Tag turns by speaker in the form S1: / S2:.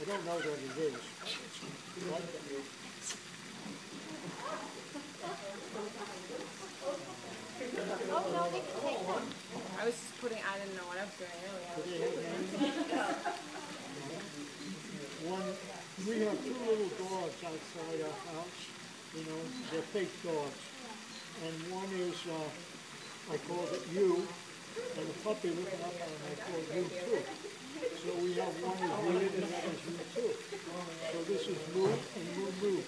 S1: I don't know that it is.
S2: Oh, no, they can take one. I was just putting, I didn't know what I was doing earlier.
S1: do they have names? One, we have two little dogs outside our house, you know, they're fake dogs. And one is, uh, I called it you, and the puppy looking up and I called you too. So we have one is you boo, and boo.